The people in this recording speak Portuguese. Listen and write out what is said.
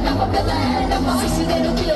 Pelé, na Pelé, na Se se